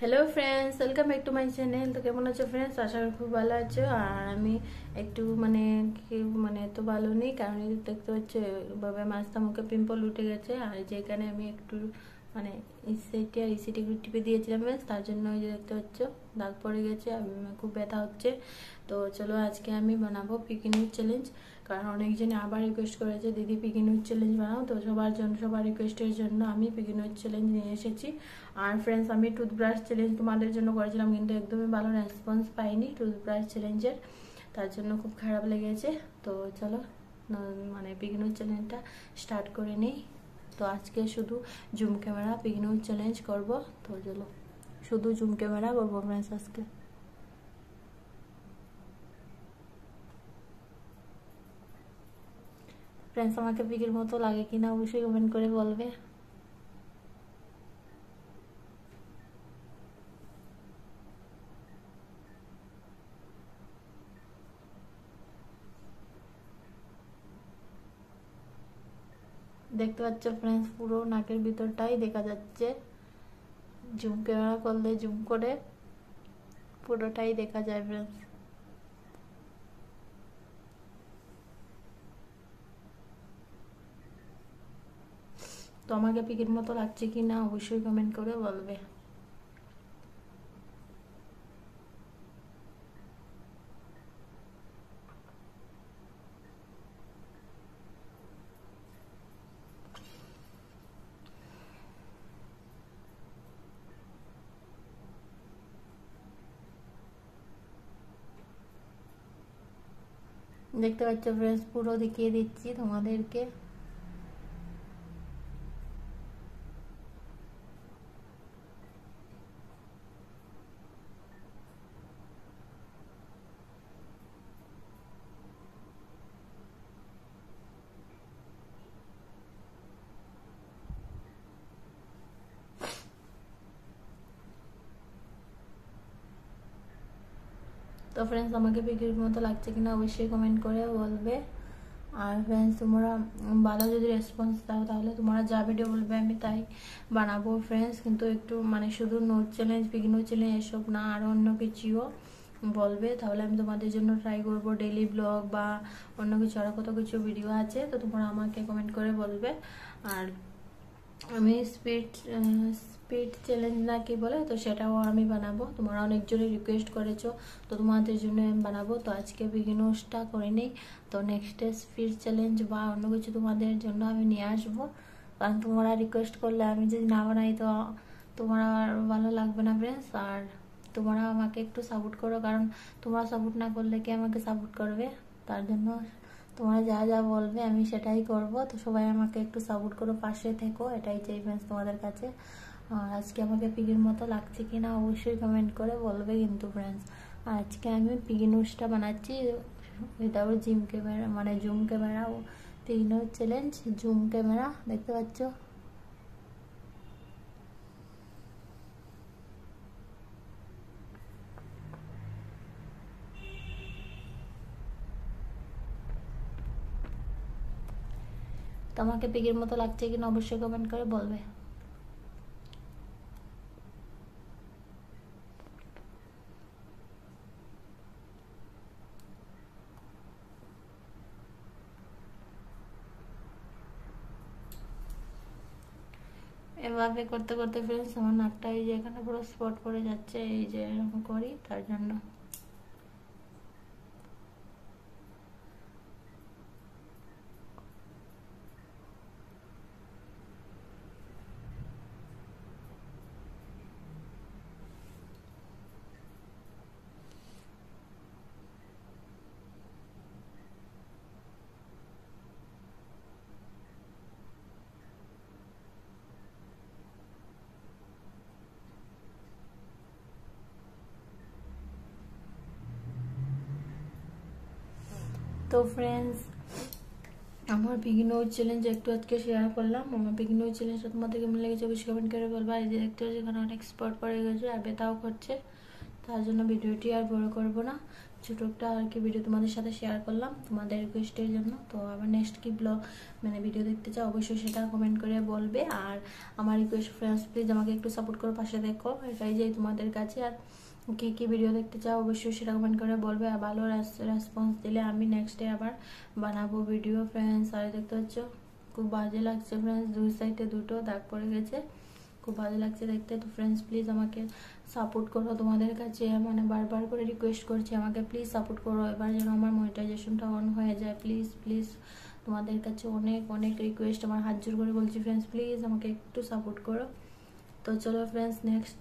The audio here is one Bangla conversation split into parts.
Hello friends welcome back to my channel তো কেমন আছো ফ্রেন্ডস আশা করি খুব ভালো আছো। আর আমি একটু মানে কি মানে এত ভালো নেই, কারণ দেখতে পাচ্ছ, এভাবে মাছটা মুখে পিম্পল উঠে গেছে। আর যেখানে আমি একটু মানে এই সাইডে আর এই একটু টিপে দিয়েছিলাম ব্যাস তার জন্য ওই যে দেখতে হচ্ছে দাগ পড়ে গেছে খুব ব্যথা হচ্ছে। তো চলো আজকে আমি বানাবো পিকনিক চ্যালেঞ্জ কারণ অনেকজনে আবার রিকোয়েস্ট করেছে, দিদি পিকনিক চ্যালেঞ্জ বানাও। তো সবার জন্য, সবার রিকোয়েস্টের জন্য আমি পিকনিক চ্যালেঞ্জ নিয়ে এসেছি। আর ফ্রেন্ডস আমি টুথব্রাশ চ্যালেঞ্জ তোমাদের জন্য করেছিলাম, কিন্তু একদমই ভালো রেসপন্স পাইনি টুথব্রাশ চ্যালেঞ্জের তার জন্য খুব খারাপ লেগেছে। তো চলো মানে পিকনিক চ্যালেঞ্জটা স্টার্ট করে নিই। তো আজকে শুধু জুম ক্যামেরা পিকনিক চ্যালেঞ্জ করব। তো চলো, শুধু জুম ক্যামেরা করব ফ্রেন্ডস আজকে। ফ্রেন্ডস আমাকে পিকের মতো লাগে কিনা অবশ্যই কমেন্ট করে বলবে। দেখতে পাচ্ছ ফ্রেন্ডস পুরো নাকের ভিতরটাই দেখা যাচ্ছে। জুম ক্যামেরা করলে জুম করে পুরোটাই দেখা যায় ফ্রেন্ডস তোমাকে পিকের মতো লাগছে কি না অবশ্যই কমেন্ট করে বলবে। দেখতে পাচ্ছ ফ্রেন্ডস পুরো দেখিয়ে দিচ্ছি তোমাদেরকে। তো ফ্রেন্ডস আমাকে পিকের মতো লাগছে কিনা অবশ্যই কমেন্ট করে বলবে। আর ফ্রেন্ডস তোমরা ভালো যদি রেসপন্স দাও, তাহলে তোমরা যা ভিডিও বলবে আমি তাই বানাবো। ফ্রেন্ডস কিন্তু একটু মানে শুধু নোট চ্যালেঞ্জ পিকনিক চ্যালেঞ্জ এসব না, আর অন্য কিছুও বলবে। তাহলে আমি তোমাদের জন্য ট্রাই করব ডেলি ব্লগ বা অন্য কিছু আরও কত কিছু ভিডিও আছে, তো তোমরা আমাকে কমেন্ট করে বলবে। আর আমি স্পিড স্পিড চ্যালেঞ্জ না কি বলে, তো সেটাও আমি বানাবো। তোমরা অনেকজনই রিকোয়েস্ট করেছ, তো তোমাদের জন্য আমি বানাবো। তো আজকে বিগিনার্সটা করে নিই, তো নেক্সট স্পিড চ্যালেঞ্জ বা অন্য কিছু তোমাদের জন্য আমি নিয়ে আসব। কারণ তোমরা রিকোয়েস্ট করলে আমি যদি না বানাই, তো তোমার ভালো লাগবে না ফ্রেন্ডস আর তোমরা আমাকে একটু সাপোর্ট করো, কারণ তোমরা সাপোর্ট না করলে কি আমাকে সাপোর্ট করবে? তার জন্য তোমরা যা যা বলবে আমি সেটাই করব। তো সবাই আমাকে একটু সাপোর্ট করো, পাশে থেকো, এটাই চাই ফ্রেন্ডস তোমাদের কাছে। আর আজকে আমাকে পিগির মতো লাগছে কি না অবশ্যই কমেন্ট করে বলবে কিন্তু ফ্রেন্ডস আজকে আমি পিগি নুসটা বানাচ্ছি উইদাউট জিম ক্যামেরা মানে zoom camera piggy challenge zoom camera দেখতে পাচ্ছ? তোমাকে পিগের মতো লাগছে কিনা অবশ্যই কমেন্ট করে বলবে। এভাবে করতে করতে ফ্রেন্ডস আমার নাকটা এই যে এখানে পুরো স্পট পড়ে যাচ্ছে, এই যে এরকম করি, তার জন্য। তো ফ্রেন্ডস আমার বিগিনো চ্যালেঞ্জ একটু আজকে শেয়ার করলাম। আমার বিগিনো চ্যালেঞ্জটা তোমাদের কেমন লেগেছে অবশ্যই কমেন্ট করে বলবা। এই যে দেখতে এখানে অনেক স্পট পড়ে গেছে, আর বেতাও করছে। তার জন্য ভিডিওটি আর বড় করব না। ছোটো একটা আর কি ভিডিও তোমাদের সাথে শেয়ার করলাম তোমাদের রিকোয়েস্টের জন্য। তো আবার নেক্সট কি ব্লগ মানে ভিডিও দেখতে চাও অবশ্যই সেটা কমেন্ট করে বলবে। আর আমার রিকোয়েস্ট ফ্রেন্ডস প্লিজ আমাকে একটু সাপোর্ট করো, পাশে দেখো। এটাই যাই তোমাদের কাছে। আর কী কী ভিডিও দেখতে চাও অবশ্যই সেটা কমেন্ট করে বলবে। আর ভালো রেসপন্স দিলে আমি নেক্সট ডে আবার বানাবো ভিডিও ফ্রেন্ডস আর দেখতে পাচ্ছ, খুব বাজে লাগছে ফ্রেন্ডস দুই সাইডে দুটো দাগ পড়ে গেছে। খুব ভালো লাগছে দেখতে। তো ফ্রেন্ডস প্লিজ আমাকে সাপোর্ট করো তোমাদের কাছে। মানে বারবার করে রিকোয়েস্ট করছি, আমাকে প্লিজ সাপোর্ট করো। এবার যেন আমার মনিটাইজেশনটা অন হয়ে যায়। প্লিজ প্লিজ তোমাদের কাছে অনেক অনেক রিকোয়েস্ট আমার হাত জোর করে বলছি ফ্রেন্ডস প্লিজ আমাকে একটু সাপোর্ট করো। তো চলো ফ্রেন্ডস নেক্সট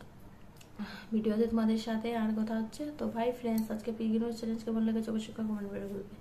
ভিডিওতে তোমাদের সাথে আর কথা হচ্ছে। তো ভাই ফ্রেন্ডস আজকে পিগিনোর চ্যালেঞ্জ কেমন লেগেছে? অবশ্যই কমেন্ট করে বলবে।